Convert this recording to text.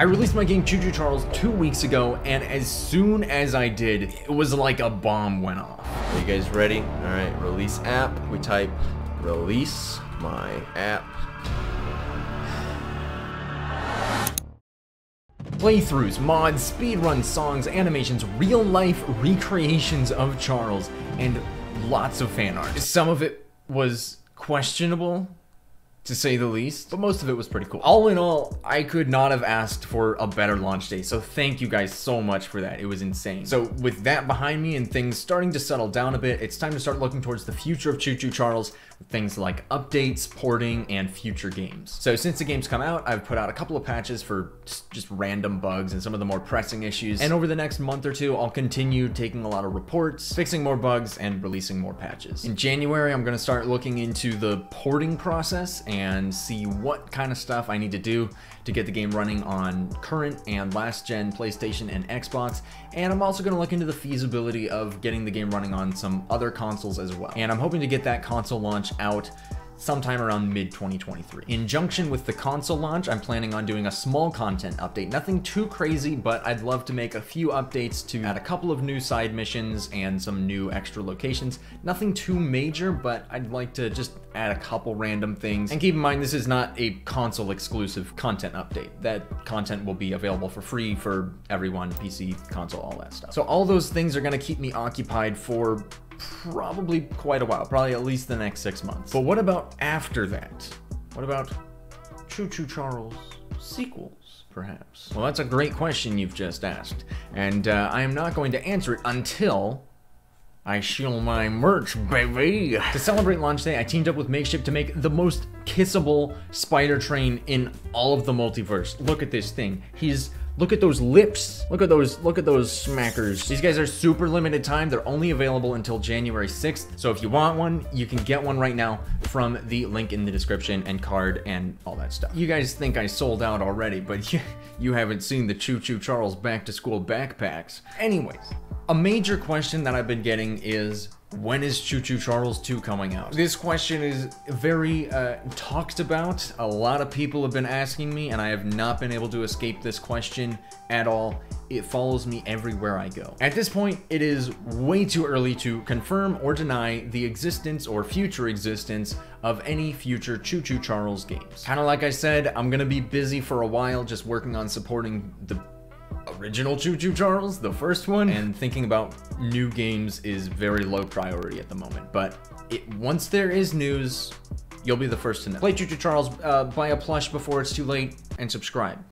I released my game Choo Choo Charles two weeks ago, and as soon as I did, it was like a bomb went off. Are you guys ready? All right, release app. We type release my app. Playthroughs, mods, speedruns, songs, animations, real-life recreations of Charles, and lots of fan art. Some of it was questionable, to say the least, but most of it was pretty cool. All in all, I could not have asked for a better launch day, so thank you guys so much for that. It was insane. So with that behind me and things starting to settle down a bit, it's time to start looking towards the future of Choo Choo Charles, things like updates, porting, and future games. So since the game's come out, I've put out a couple of patches for just random bugs and some of the more pressing issues, and over the next month or two, I'll continue taking a lot of reports, fixing more bugs, and releasing more patches. In January, I'm gonna start looking into the porting process and see what kind of stuff I need to do to get the game running on current and last gen PlayStation and Xbox. And I'm also going to look into the feasibility of getting the game running on some other consoles as well. And I'm hoping to get that console launch out sometime around mid 2023. In junction with the console launch, I'm planning on doing a small content update. Nothing too crazy, but I'd love to make a few updates to add a couple of new side missions and some new extra locations. Nothing too major, but I'd like to just add a couple random things. And keep in mind, this is not a console exclusive content update. That content will be available for free for everyone, PC, console, all that stuff. So all those things are gonna keep me occupied for probably quite a while, probably at least the next six months. But what about after that? What about Choo Choo Charles sequels, perhaps? Well, that's a great question you've just asked, and uh, I am not going to answer it until I shield my merch, baby! to celebrate launch day, I teamed up with Makeship to make the most kissable spider train in all of the multiverse. Look at this thing. He's Look at those lips. Look at those, look at those smackers. These guys are super limited time. They're only available until January 6th. So if you want one, you can get one right now from the link in the description and card and all that stuff. You guys think I sold out already, but you, you haven't seen the Choo Choo Charles back to school backpacks. Anyways, a major question that I've been getting is when is Choo Choo Charles 2 coming out? This question is very uh, talked about. A lot of people have been asking me, and I have not been able to escape this question at all. It follows me everywhere I go. At this point, it is way too early to confirm or deny the existence or future existence of any future Choo Choo Charles games. Kind of like I said, I'm gonna be busy for a while just working on supporting the original Choo Choo Charles, the first one, and thinking about new games is very low priority at the moment. But it, once there is news, you'll be the first to know. Play Choo Choo Charles, uh, buy a plush before it's too late, and subscribe.